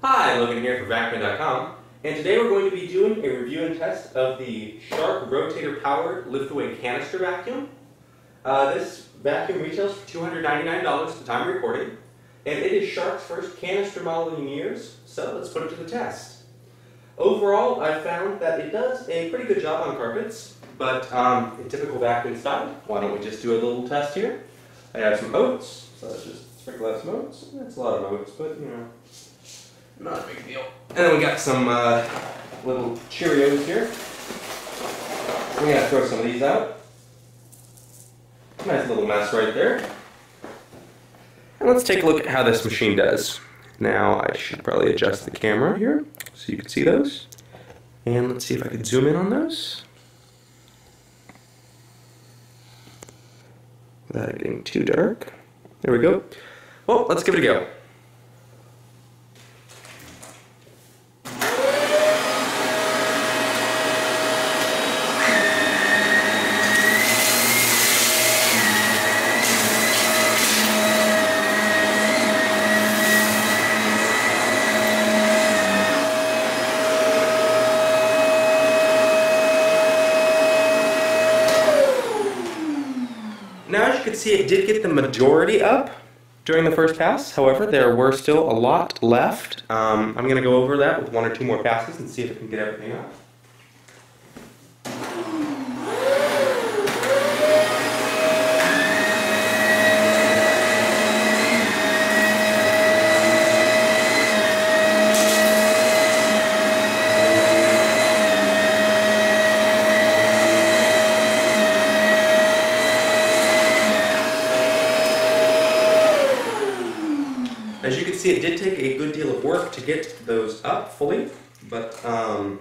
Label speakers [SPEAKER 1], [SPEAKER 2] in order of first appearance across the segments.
[SPEAKER 1] Hi, Logan here for Vacuum.com, and today we're going to be doing a review and test of the Shark Rotator Powered Liftaway Canister Vacuum. Uh, this vacuum retails for $299 at the time of recording, and it is Shark's first canister model in years, so let's put it to the test. Overall, I found that it does a pretty good job on carpets, but um, in typical vacuum style, why don't we just do a little test here? I have some oats, so let's just sprinkle out some oats. That's a lot of oats, but you know, not a big deal. And then we got some uh, little Cheerios here. We're gonna throw some of these out. Nice little mess right there. And let's take a look at how this machine does. Now I should probably adjust the camera here so you can see those. And let's see if I can zoom in on those. Without it getting too dark. There we go. Well, let's give it a go. See, it did get the majority up during the first pass. However, there were still a lot left. Um, I'm going to go over that with one or two more passes and see if it can get everything up. Can see, it did take a good deal of work to get those up fully, but um,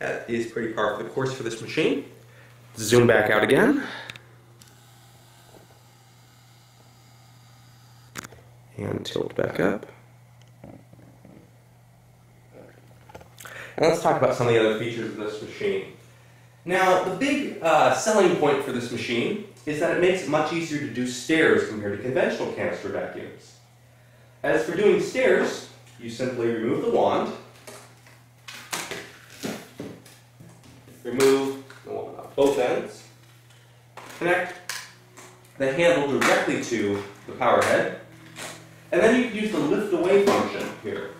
[SPEAKER 1] that is pretty par for the course for this machine. Zoom back out again. And tilt back up. And let's talk about some of the other features of this machine. Now, the big uh, selling point for this machine is that it makes it much easier to do stairs compared to conventional canister vacuums. As for doing stairs, you simply remove the wand, remove the wand both ends, connect the handle directly to the power head, and then you can use the lift away function here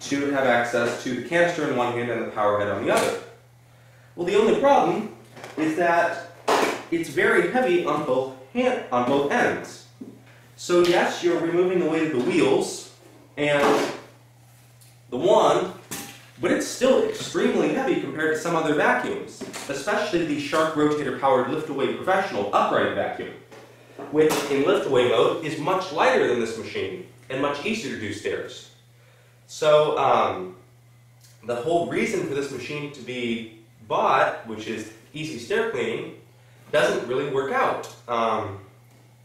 [SPEAKER 1] to have access to the canister in one hand and the power head on the other. Well, the only problem is that it's very heavy on both hand, on both ends. So yes, you're removing the weight of the wheels and the wand, but it's still extremely heavy compared to some other vacuums, especially the Shark Rotator Powered Liftaway Professional upright vacuum, which in liftaway mode is much lighter than this machine and much easier to do stairs. So um, the whole reason for this machine to be bought, which is easy stair cleaning, doesn't really work out. Um,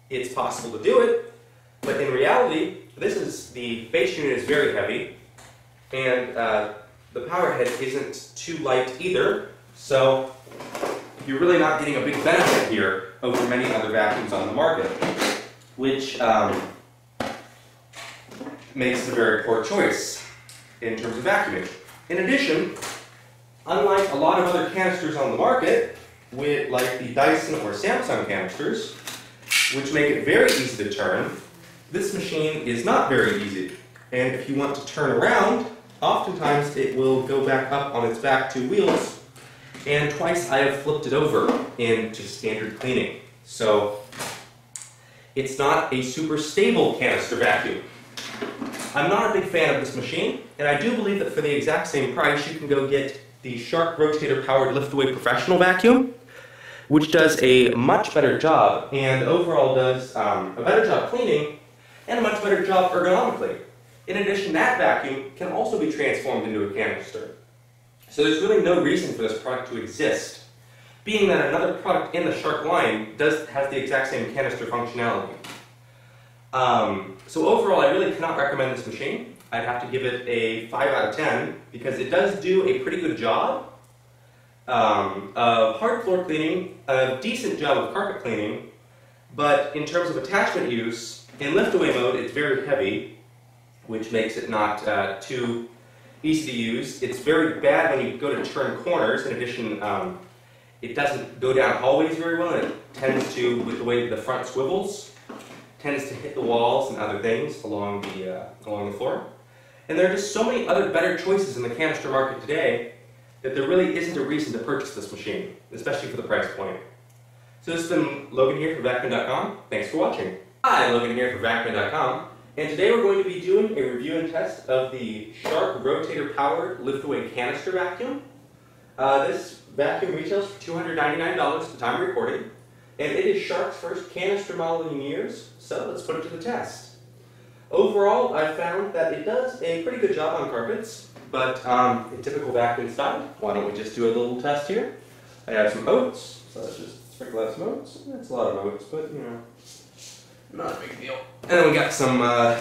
[SPEAKER 1] it's possible to do it, but in reality, this is the base unit is very heavy, and uh, the power head isn't too light either. So you're really not getting a big benefit here over many other vacuums on the market, which um, makes a very poor choice in terms of vacuuming. In addition, unlike a lot of other canisters on the market, with like the Dyson or Samsung canisters, which make it very easy to turn, this machine is not very easy. And if you want to turn around, oftentimes it will go back up on its back two wheels, and twice I have flipped it over into standard cleaning. So it's not a super stable canister vacuum. I'm not a big fan of this machine, and I do believe that for the exact same price, you can go get the Shark Rotator Powered Liftaway Professional Vacuum, which does a much better job and overall does um, a better job cleaning and a much better job ergonomically. In addition, that vacuum can also be transformed into a canister. So there's really no reason for this product to exist, being that another product in the Shark line does has the exact same canister functionality. Um, so overall, I really cannot recommend this machine. I'd have to give it a 5 out of 10 because it does do a pretty good job um, of hard floor cleaning, a decent job of carpet cleaning, but in terms of attachment use, in liftaway mode, it's very heavy, which makes it not uh, too easy to use. It's very bad when you go to turn corners. In addition, um, it doesn't go down hallways very well, and it tends to, with the way the front swivels, tends to hit the walls and other things along the uh, along the floor. And there are just so many other better choices in the canister market today that there really isn't a reason to purchase this machine, especially for the price point. So this has been Logan here for Vacuum.com. Thanks for watching. Hi, Logan here for Vacuum.com. And today we're going to be doing a review and test of the Shark Rotator Powered Lift-Away Canister Vacuum. Uh, this vacuum retails for $299 at the time of recording. And it is Shark's first canister model in years, so let's put it to the test. Overall, I found that it does a pretty good job on carpets, but um, typical vacuum style, why don't we just do a little test here? I have some oats, so let's just sprinkle out some oats. That's a lot of oats, but you know, not a big deal. And then we got some uh,